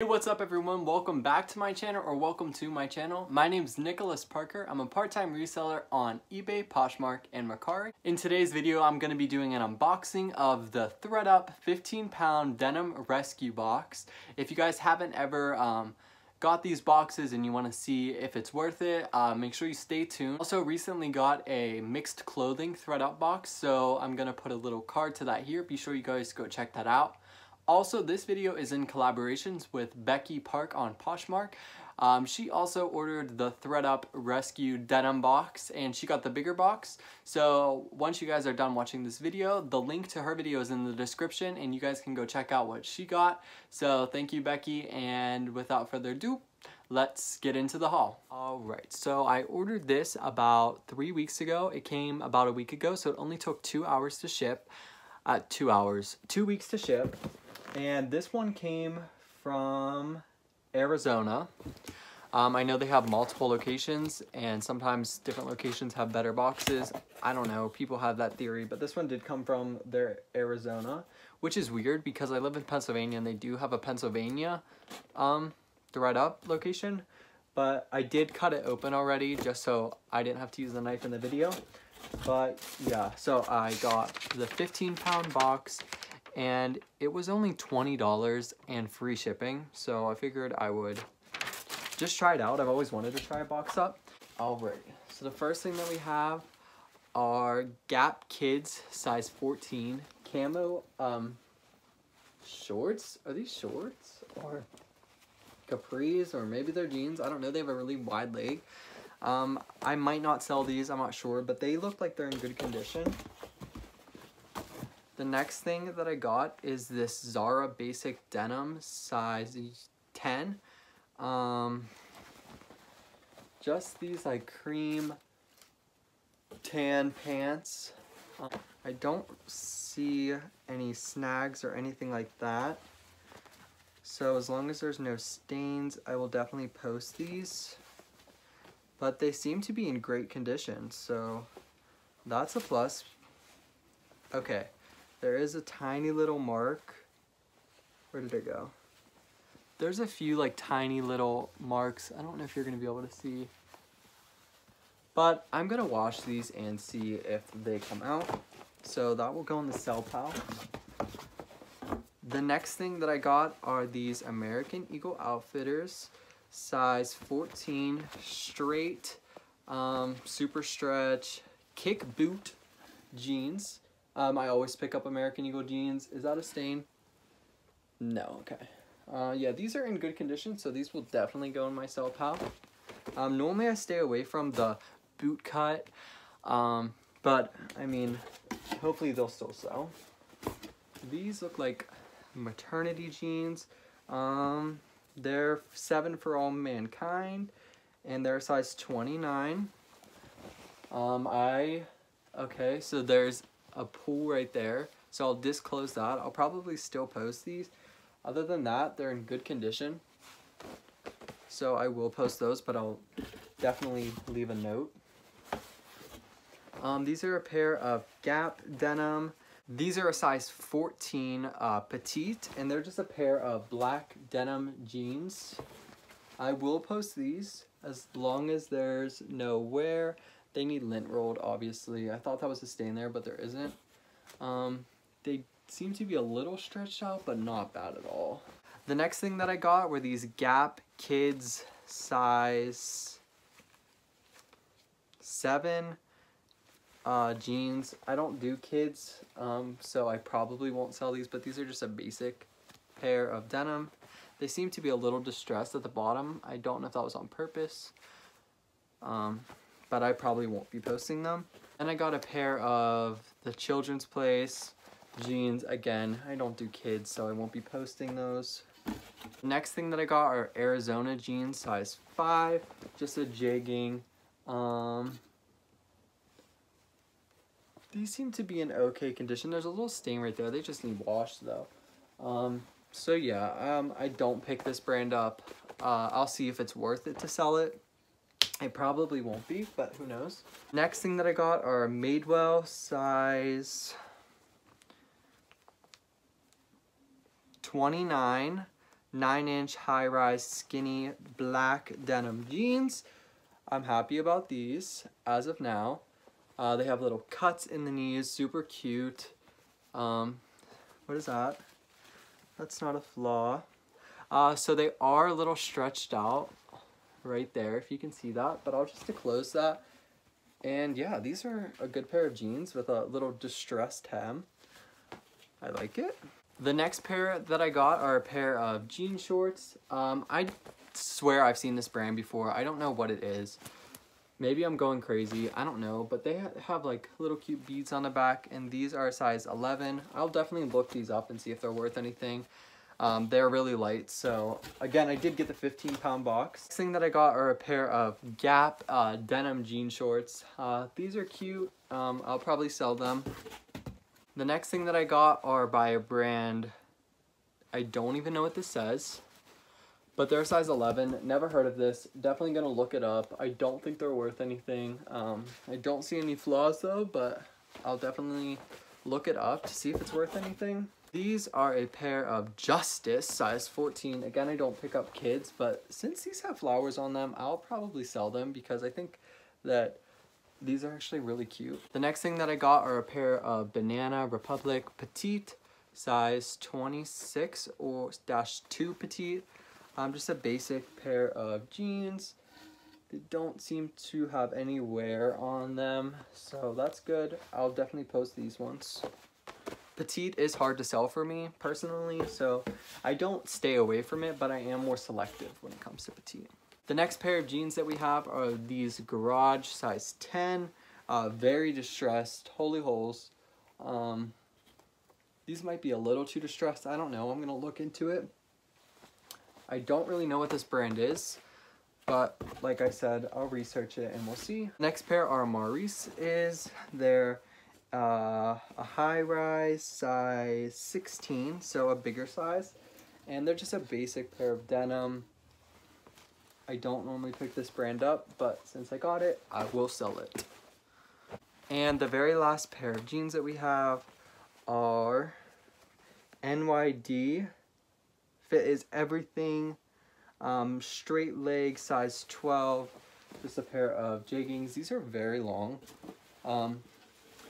Hey, what's up everyone? Welcome back to my channel or welcome to my channel. My name is Nicholas Parker. I'm a part-time reseller on eBay, Poshmark, and Mercari. In today's video, I'm going to be doing an unboxing of the thredUP 15 pound denim rescue box. If you guys haven't ever um, got these boxes and you want to see if it's worth it, uh, make sure you stay tuned. Also recently got a mixed clothing thredUP box, so I'm going to put a little card to that here. Be sure you guys go check that out. Also, this video is in collaborations with Becky Park on Poshmark. Um, she also ordered the thredUP Rescue Denim box and she got the bigger box. So once you guys are done watching this video, the link to her video is in the description and you guys can go check out what she got. So thank you, Becky. And without further ado, let's get into the haul. All right, so I ordered this about three weeks ago. It came about a week ago, so it only took two hours to ship. Uh, two hours, two weeks to ship. And this one came from Arizona. Um, I know they have multiple locations and sometimes different locations have better boxes. I don't know, people have that theory, but this one did come from their Arizona, which is weird because I live in Pennsylvania and they do have a Pennsylvania um, thredUP location, but I did cut it open already just so I didn't have to use the knife in the video. But yeah, so I got the 15 pound box and it was only $20 and free shipping. So I figured I would just try it out. I've always wanted to try a box up. All right, so the first thing that we have are Gap Kids size 14 camo um, shorts. Are these shorts or capris or maybe they're jeans? I don't know. They have a really wide leg. Um, I might not sell these, I'm not sure, but they look like they're in good condition. The next thing that I got is this Zara Basic Denim size 10. Um, just these like cream tan pants. Um, I don't see any snags or anything like that. So as long as there's no stains, I will definitely post these. But they seem to be in great condition, so that's a plus. Okay, there is a tiny little mark. Where did it go? There's a few like tiny little marks. I don't know if you're gonna be able to see. But I'm gonna wash these and see if they come out. So that will go in the sell pile. The next thing that I got are these American Eagle Outfitters size 14 straight um, super stretch kick boot jeans um, I always pick up American Eagle jeans. Is that a stain? No, okay. Uh, yeah, these are in good condition, so these will definitely go in my sell pile. Um, normally I stay away from the boot cut, um, but I mean, hopefully they'll still sell. These look like maternity jeans. Um, they're 7 for all mankind, and they're size 29. Um, I, okay, so there's a pool right there. So I'll disclose that. I'll probably still post these. Other than that, they're in good condition. So I will post those, but I'll definitely leave a note. Um, these are a pair of Gap denim. These are a size 14 uh, petite, and they're just a pair of black denim jeans. I will post these as long as there's no wear. They need lint rolled, obviously. I thought that was a stain there, but there isn't. Um, they seem to be a little stretched out, but not bad at all. The next thing that I got were these Gap Kids size 7 uh, jeans. I don't do kids, um, so I probably won't sell these, but these are just a basic pair of denim. They seem to be a little distressed at the bottom. I don't know if that was on purpose. Um, but I probably won't be posting them. And I got a pair of the Children's Place jeans. Again, I don't do kids, so I won't be posting those. Next thing that I got are Arizona jeans, size 5. Just a jegging. Um, these seem to be in okay condition. There's a little stain right there. They just need washed, though. Um, so yeah, um, I don't pick this brand up. Uh, I'll see if it's worth it to sell it. It probably won't be, but who knows. Next thing that I got are Madewell size 29 9 inch high rise skinny black denim jeans. I'm happy about these as of now. Uh, they have little cuts in the knees, super cute. Um, what is that? That's not a flaw. Uh, so they are a little stretched out right there, if you can see that, but I'll just close that. And yeah, these are a good pair of jeans with a little distressed hem. I like it. The next pair that I got are a pair of jean shorts. Um, I swear I've seen this brand before. I don't know what it is. Maybe I'm going crazy. I don't know. But they have like little cute beads on the back. And these are size 11. I'll definitely look these up and see if they're worth anything. Um, they're really light. So again, I did get the 15 pound box. Next thing that I got are a pair of Gap uh, denim jean shorts. Uh, these are cute. Um, I'll probably sell them. The next thing that I got are by a brand, I don't even know what this says, but they're size 11. Never heard of this. Definitely gonna look it up. I don't think they're worth anything. Um, I don't see any flaws though, but I'll definitely look it up to see if it's worth anything. These are a pair of Justice, size 14. Again, I don't pick up kids, but since these have flowers on them, I'll probably sell them because I think that these are actually really cute. The next thing that I got are a pair of Banana Republic Petite, size 26 or dash 2 Petite. Um, just a basic pair of jeans. They don't seem to have any wear on them, so that's good. I'll definitely post these ones. Petite is hard to sell for me personally, so I don't stay away from it, but I am more selective when it comes to Petite. The next pair of jeans that we have are these Garage size 10. Uh, very distressed, holy holes. Um, these might be a little too distressed. I don't know. I'm to look into it. I don't really know what this brand is. But like I said, I'll research it and we'll see. Next pair are Maurices. They're uh, a high rise size 16, so a bigger size. And they're just a basic pair of denim. I don't normally pick this brand up, but since I got it, I will sell it. And the very last pair of jeans that we have are NYD. Fit is everything. Um, straight leg, size 12. Just a pair of jeggings. These are very long. Um,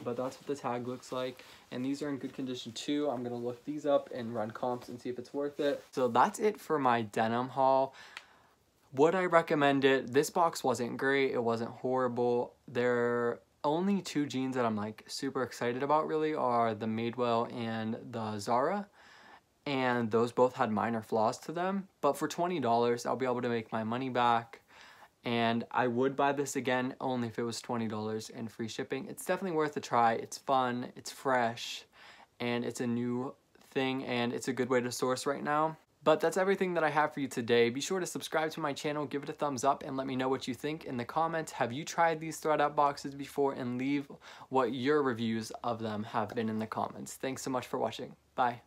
but that's what the tag looks like. And these are in good condition too. I'm gonna look these up and run comps and see if it's worth it. So that's it for my denim haul. Would I recommend it? This box wasn't great. It wasn't horrible. There are only two jeans that I'm like super excited about really are the Madewell and the Zara. And those both had minor flaws to them. But for $20, I'll be able to make my money back. And I would buy this again only if it was $20 and free shipping. It's definitely worth a try. It's fun, it's fresh, and it's a new thing and it's a good way to source right now. But that's everything that I have for you today. Be sure to subscribe to my channel, give it a thumbs up, and let me know what you think in the comments. Have you tried these ThredUp boxes before? And leave what your reviews of them have been in the comments. Thanks so much for watching. Bye.